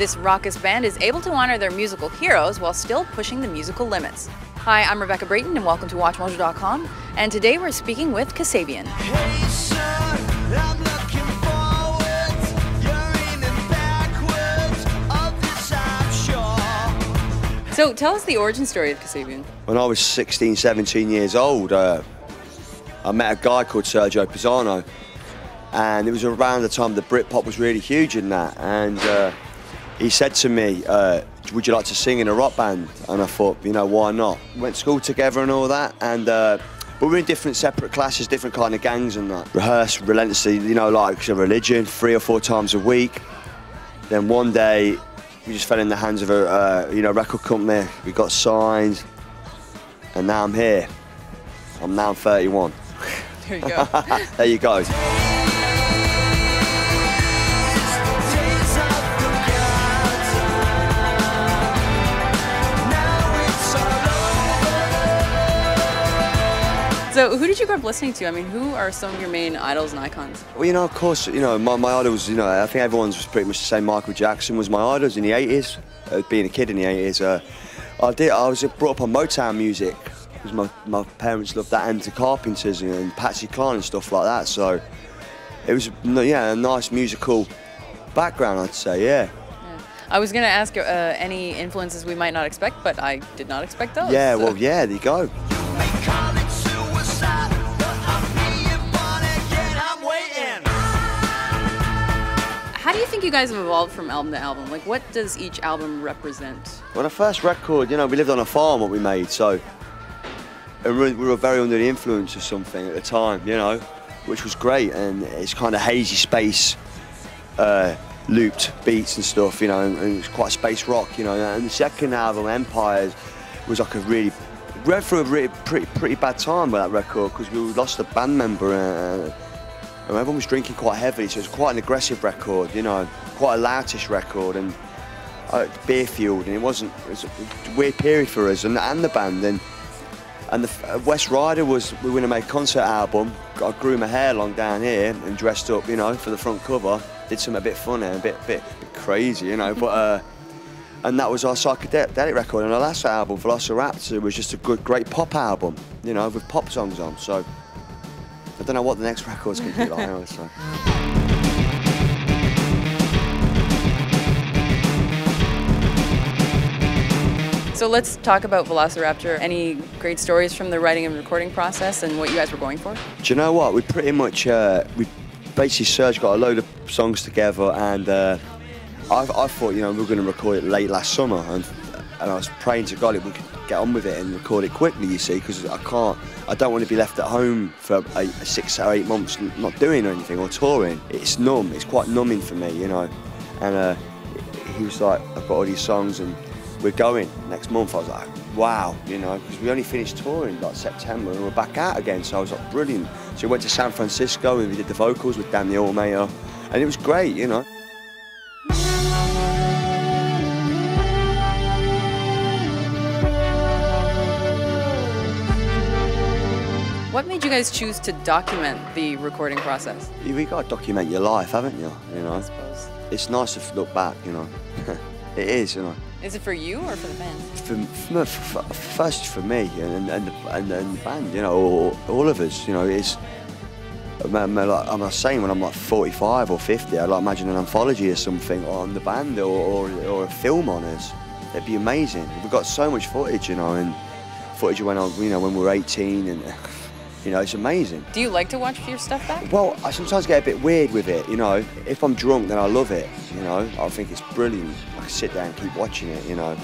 This raucous band is able to honor their musical heroes while still pushing the musical limits. Hi, I'm Rebecca Brayton and welcome to WatchMojo.com. And today we're speaking with Kasabian. Hey son, I'm looking forwards. You're aiming backwards. Of this I'm sure. So tell us the origin story of Kasabian. When I was 16, 17 years old, uh, I met a guy called Sergio Pizzorno, and it was around the time the Britpop was really huge in that. And uh, he said to me, uh, "Would you like to sing in a rock band?" And I thought, you know, why not? Went to school together and all that, and. Uh, but we were in different separate classes, different kind of gangs and that. Rehearsed relentlessly, you know, like a religion, three or four times a week. Then one day, we just fell in the hands of a uh, you know record company. We got signed, and now I'm here. I'm now 31. There you go. there you go. So who did you grow up listening to? I mean, who are some of your main idols and icons? Well, you know, of course, you know, my, my idols, you know, I think everyone's was pretty much the same. Michael Jackson was my idols in the 80s, uh, being a kid in the 80s. Uh, I did, I was brought up on Motown music because my, my parents loved that and the Carpenters and, and Patsy Cline and stuff like that. So it was, yeah, a nice musical background, I'd say, yeah. I was going to ask uh, any influences we might not expect, but I did not expect those. Yeah, so- well, yeah, there you go. How do you think you guys have evolved from album to album? Like, what does each album represent? Well, the first record, you know, we lived on a farm, what we made, so we we were very under the influence of something at the time, you know, which was great, and it's kind of hazy space, uh, looped beats and stuff, you know, and, and it's quite space rock, you know. And the second album, Empires, was like a really we went through a really pretty pretty bad time with that record because we lost a band member. Uh, and everyone was drinking quite heavily, so it was quite an aggressive record, you know, quite a loutish record, and uh, beer fueled, and it wasn't. It was a weird period for us and, and the band. And and the, uh, West Ryder was we were going to make a concert album. I grew my hair long down here and dressed up, you know, for the front cover. Did something a bit funny, a bit bit, bit crazy, you know. But uh, and that was our psychedelic record. And our last album, Velociraptor, was just a good, great pop album, you know, with pop songs on. So I don't know what the next record's going to be like. honestly. So let's talk about Velociraptor. Any great stories from the writing and recording process and what you guys were going for? Do you know what? We pretty much uh, we basically Serge got a load of songs together, and uh, I, I thought you know we were going to record it late last summer, and and I was praying to God that we could get on with it and record it quickly. You see, because I can't, I don't want to be left at home for eight, six or eight months not doing anything or touring. It's numb. It's quite numbing for me, you know. And uh, he was like, I've got all these songs and we're going next month. I was like, wow, you know, because we only finished touring like September and we're back out again. So I was like, brilliant. So we went to San Francisco and we did the vocals with Dan the and it was great, you know. What made you guys choose to document the recording process? You got to document your life, haven't you? You know, I suppose. it's nice to look back, you know. it is, you know. Is it for you or for the band? For, for, for, first for me and and the, and, and the band, you know, all, all of us, you know, it's. I'm, like, I'm not saying when I'm like 45 or 50, I'd like imagine an anthology or something on the band or, or, or a film on us. It'd be amazing. We've got so much footage, you know, and footage when I, you know, when we were 18, and you know, it's amazing. Do you like to watch your stuff back? Well, I sometimes get a bit weird with it, you know. If I'm drunk, then I love it, you know. I think it's brilliant. I can sit there and keep watching it, you know.